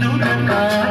do the night.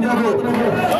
Thank you.